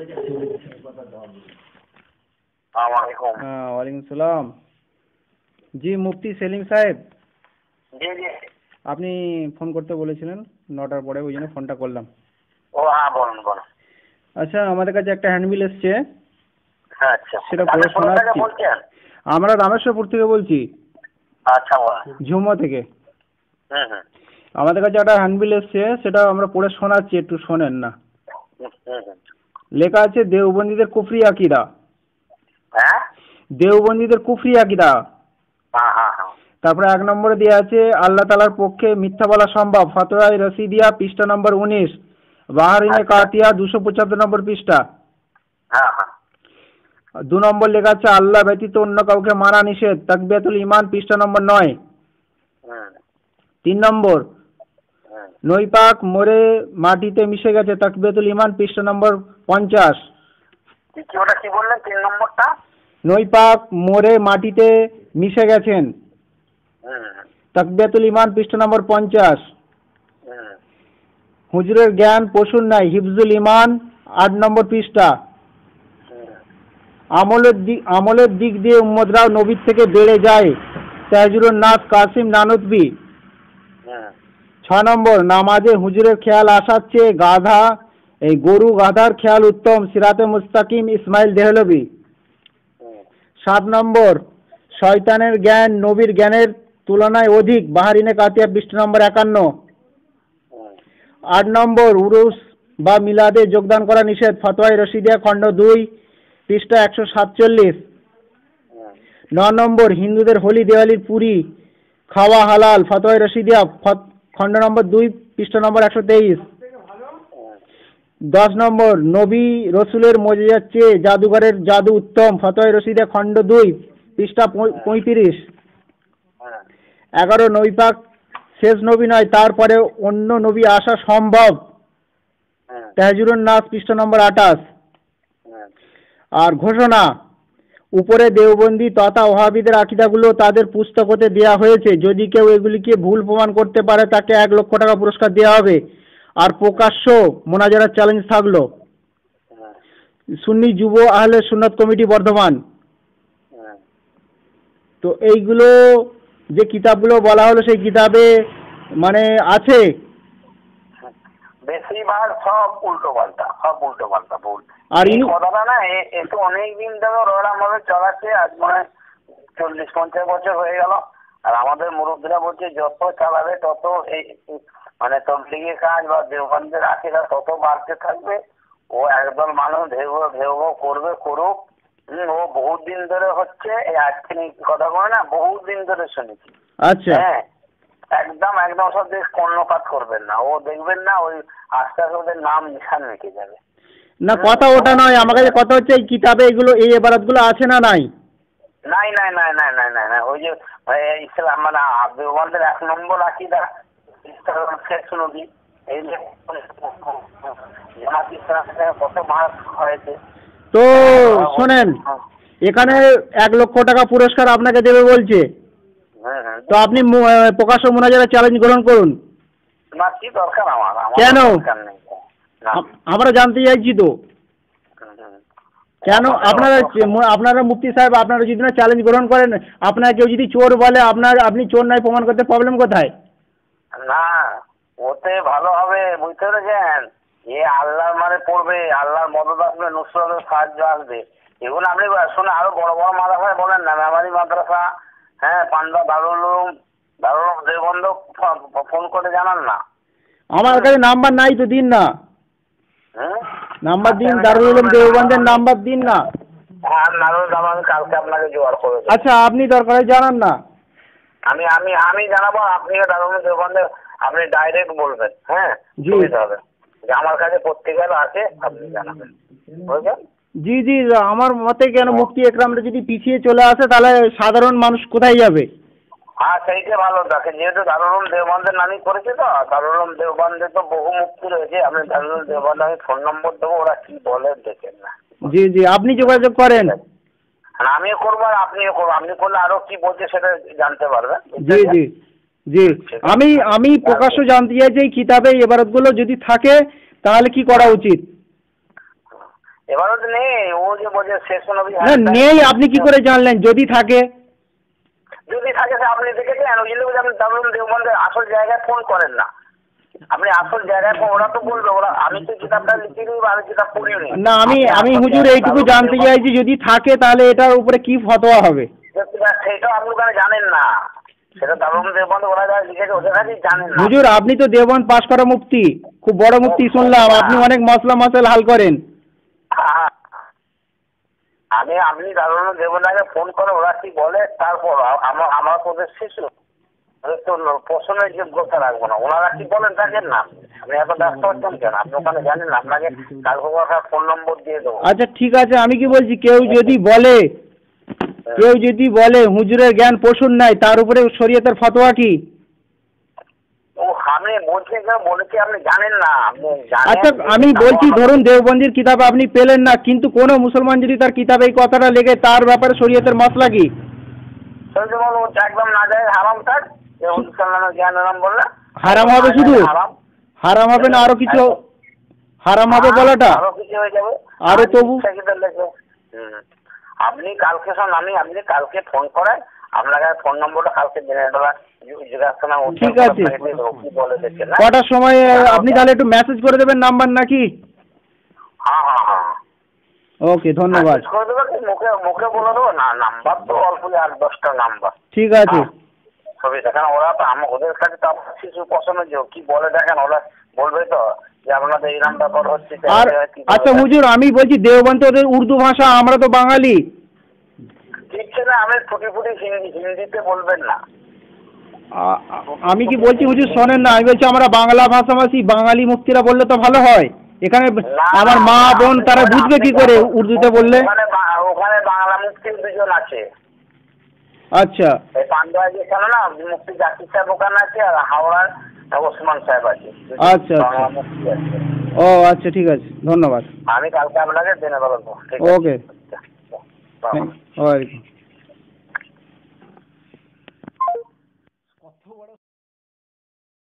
আসসালামাইকুম ওয়ালাইকুম সালাম। জি মুফতি সেলিম সাহেব। আপনি ফোন করতে বলেছিলেন নটার পরে ওই জন্য ফোনটা করলাম। ও হ্যাঁ বলুন বলুন। আচ্ছা আমাদের কাছে একটা হ্যান্ডবিল এসছে। আচ্ছা। সেটা পড়ে শোনাচ্ছি। আমরা রামেশ্বরপুর থেকে বলছি। আচ্ছা ঝুমো থেকে। হুম হুম। আমাদের কাছে একটা হ্যান্ডবিল এসছে সেটা আমরা পড়ে শোনাচ্ছি একটু শোনেন না। হুম, হুম, হুম। লেখা আছে দেওবন্দীদের কুফরি আকিদা। হ্যাঁ? দেওবন্দীদের কুফরি আকিদা। হ্যাঁ হ্যাঁ হ্যাঁ। তারপরে এক নম্বরে দেওয়া আছে আল্লাহ তালার পক্ষে মিথ্যা বলা সম্ভব। ফতোয়াই রসিদিয়া পৃষ্ঠা নম্বর উনিশ। বাহারিনে কাতিয়া দুশো পঁচাত্তর নম্বর পৃষ্ঠা। দু নম্বর লেখা আছে আল্লাহ ব্যতীত অন্য কাউকে মানা নিষেধ। তাকবিয়াতুল ইমান পৃষ্ঠা নম্বর নয়। তিন নম্বর নৈপাক মরে মাটিতে মিশে গেছে তাকবিয়াতুল ইমান পৃষ্ঠা নম্বর পঞ্চাশ। কি কি ওটা কি বললেন? তিন নম্বরটা? নৈপাক মরে মাটিতে মিশে গেছেন। তাকবিয়াতুল ইমান পৃষ্ঠা নম্বর পঞ্চাশ। হুজুরের জ্ঞান পশুর নাই হিফজুল ইমান আট নম্বর পৃষ্ঠা। আমলের দিক আমলের দিক দিয়ে উম্মদরাও নবীর থেকে বেড়ে যায়। তাজুরুন নাথ কাসিম নানতবি। ছ নম্বর, নামাজে হুজুরের খেয়াল আসার চেয়ে গাধা, এই গরু গাধার খেয়াল উত্তম, সিরাতে মুস্তাকিম, ইসমাইল দেহলবি সাত নম্বর, শয়তানের জ্ঞান, নবীর জ্ঞানের তুলনায় অধিক, বাহারিনে কাতিয়া পৃষ্ঠ নম্বর, একান্ন। আট নম্বর, উরুস বা মিলাদে যোগদান করা নিষেধ ফতোয়াই রশিদিয়া, খণ্ড দুই, পৃষ্ঠা একশো সাতচল্লিশ। ন নম্বর, হিন্দুদের হোলি, দেওয়ালির পুরী, খাওয়া হালাল ফতোয়াই রশিদিয়া খণ্ড নম্বর দুই পৃষ্ঠা নম্বর একশো তেইশ। দশ নম্বর নবী রসুলের মজার চেয়ে জাদুঘরের জাদু উত্তম ফতোয় রশিদে খণ্ড দুই পৃষ্ঠা পঁয়- পঁয়ত্রিশ। এগারো নৈপাক শেষ নবী নয় তারপরে অন্য নবী আসা সম্ভব। হুম তেহজুরুন নাস পৃষ্ঠা নম্বর আঠাশ। আর ঘোষণা উপরে দেওবন্দি তথা ওহাবিদের আকিদাগুলো তাদের পুস্তক হতে দেওয়া হয়েছে। যদি কেউ এগুলিকে ভুল প্রমাণ করতে পারে, তাকে এক লক্ষ টাকা পুরস্কার দেওয়া হবে। আর প্রকাশ্য মোনাজারার চ্যালেঞ্জ থাকল। সুন্নি যুব আহলে সুন্নত কমিটি বর্ধমান। তো এইগুলো যে কিতাবগুলো বলা হলো, সেই কিতাবে মানে আছে। বেশিরভাগ সব উল্টো পাল্টা সব উল্টো পাল্টা ভুল। এই কথাটা না এ- এ তো অনেক দিন ধরে ওরকম ভাবে চলাচ্ছে আজ মানে চল্লিশ পঞ্চাশ বছর হয়ে গেল। আর আমাদের মুরব্বীরা বলছে যত চালাবে তত এই মানে তবলিগের কাজ বা দেওবন্দের আখেরা তত বাড়তে থাকবে। ও একদল মানুষ ভেব ভেব করবে করুক। হুম, ও বহুত দিন ধরে হচ্ছে এই আজকে কথা বলে না বহুত দিন ধরে শুনেছি। আচ্ছা। হ্যাঁ একদম একদম সব দেশ কর্ণপাত করবেন না। ও দেখবেন না ওই আস্তে আস্তে ওদের নাম নিশান মিটে যাবে। না কথা ওটা নয় আমার কাছে কথা হচ্ছে এই কিতাবে এগুলো এই এবারাতগুলো আছে না নাই? নাই নাই নাই নাই নাই নাই নাই ওই যে ইসলাম মানে দেওবন্দের এক নম্বর আকিদা ইসলাম শেষ নদী এই যে জামাত কত মাস হয়েছে। তো শোনেন এখানে এক লক্ষ টাকা পুরস্কার আপনাকে দেবে বলছে। তো আপনি প্রকাশ্য মোনাজারের চ্যালেঞ্জ গ্রহণ করুন। না কি দরকার আমার? আমার কেন? আমরা জানতে চাইছি তো। কেন? আপনারা আপনারা মুফতি সাহেব আপনারা যদি না চ্যালেঞ্জ গ্রহণ করেন আপনার কেউ যদি চোর বলে আপনার আপনি চোর নাই প্রমাণ করতে প্রবলেম কোথায়? না ওতে ভালো হবে বুঝতে পেরেছেন? এ আল্লাহর মানে পড়বে আল্লাহর মদত আসবে নুসরতের সাহায্য আসবে। এগুলো আপনি শুনে আরও বড় বড় মাদ্রাসায় বলেন না মেমারি মাদ্রাসা হ্যাঁ পান্ডা দারুল দারুল দেবন্ধ ফোন করে জানান না। আমার কাছে নাম্বার নাই তো দিন না। নাম্বার দিন দারুল উলুম দেওবন্দের নাম্বার দিন না। হ্যাঁ কালকে আপনাকে জোগাড় করে আচ্ছা আপনি দরকার জানান না। আমি আমি আমি জানাব আপনিও দারুল উলুম দেবন্ধে আপনি ডাইরেক্ট বলবেন হ্যাঁ। সুবিধা হবে। আমার কাছে পত্রিকার আছে আপনি জানাবেন। বুঝলেন? জি জি আমার মতে কেন মুফতি একরামরা যদি পিছিয়ে চলে আসে তাহলে সাধারণ মানুষ কোথায় যাবে? হ্যাঁ সেইটা ভালো। দেখে যেহেতু দারুল দেওবন্দের নামই করেছে তো দারুল দেওবন্দে তো বহু মুক্তি রয়েছে। আপনি দারুল দেওবন্দে আমি ফোন নম্বর দেবো ওরা কি বলে দেখেন না। জি জি আপনি যোগাযোগ করেন। আর আমিও করব আর আপনিও করব। আপনি করলে আরও কি বলছে সেটা জানতে পারবেন। জি জি জি। আমি আমি প্রকাশ্য জানতে চাই যে এই কিতাবে এবারতগুলো যদি থাকে তাহলে কি করা উচিত? এবারও নেই ও যে বলছে শেষ নবী না নেই আপনি কি করে জানলেন? যদি থাকে। যদি থাকে আপনি দেখেছেন? ওই জন্য আপনি দারুণ দেওবন্দের আসল জায়গায় ফোন করেন না। আপনি আসল জায়গায় ওরা তো বলবে ওরা আমি তো কিতাবটা লিখিনি বা আমি কিতাব পড়িনি না। আমি আমি হুজুর এইটুকু জানতে চাইছি যদি থাকে তাহলে এটার উপরে কি ফতোয়া হবে? সেটাও আপনি ওখানে জানেন না। সেটা দেওবন্দ হুজুর আপনি তো দেবন পাশ করা মুফতি খুব বড় মুফতি শুনলাম। আপনি অনেক মশলা মশলা হাল করেন। আমি আপনি দারুণ দেবনাকে ফোন করে ওরা কি বলে তারপর আমার আমার তোদের শিশু। ওদের তো প্রশ্নের যোগ্যতা রাখব না। ওনারা কি বলেন থাকেন না। আপনি এত ব্যস্ত হচ্ছেন কেন? আপনি ওখানে জানেন আপনাকে কালকে কথা ফোন নম্বর দিয়ে দেবো। আচ্ছা ঠিক আছে আমি কি বলছি কেউ যদি বলে কেউ যদি বলে হুজুরের জ্ঞান পশুর নাই তার উপরে শরীয়তের ফতোয়া কি? বলছি বলেছি আপনি জানেন না আচ্ছা আমি বলছি ধরুন দেওবন্দির কিতাব আপনি পেলেন না কিন্তু কোনো মুসলমান যদি তার কিতাবে এই কথাটা লেগে তার ব্যাপারে শরীয়তের মশলা কি? একদম না যায় হারাম বললে হারাম হবে শুধু? হারাম। হারাম হবে না আরও কিছু? হারাম হবে বলাটা? আরও কিছু হয়ে যাবে। আরও তবু? আপনি কালকে শোন আমি আপনি কালকে ফোন করেন আপনাকে ফোন নম্বরটা কালকে দিনের বেলা ঠিক আছে। কটার সময় আপনি তাহলে একটু মেসেজ করে দেবেন নাম্বার নাকি? ওকে ধন্যবাদ। ঠিক আছে। দেখেন ওরা ওদের কাছে তো শিশু পছন্দ কি বলে দেখেন ওরা বলবে তো যে আপনাদের এই নামটা কর হচ্ছে আর আচ্ছা হুজুর আমি বলছি দেওবন্দ ওদের উর্দু ভাষা আমরা তো বাঙালি। ঠিক না আমি ফুটি ফুটি হিন্দিতে বলবেন না। আমি কি বলছি হুজুর শোনেন না আমি বলছি আমরা বাংলা ভাষাভাষী বাঙালি মুক্তিরা বললে তো ভালো হয়। এখানে আমার মা বোন তারা বুঝবে কি করে উর্দুতে বললে? ওখানে বাংলা মুক্তির দুজন আছে। আচ্ছা। যেখানে না মুক্তি জাকির সাহেব ওখানে আছে আর হাওড়ার ওসমান সাহেব আছে। আচ্ছা, আচ্ছা। মুক্তি ও আচ্ছা ঠিক আছে। ধন্যবাদ। আমি কালকে আপনাকে দিনে বলব। ওকে। ওয়ালাইকুম।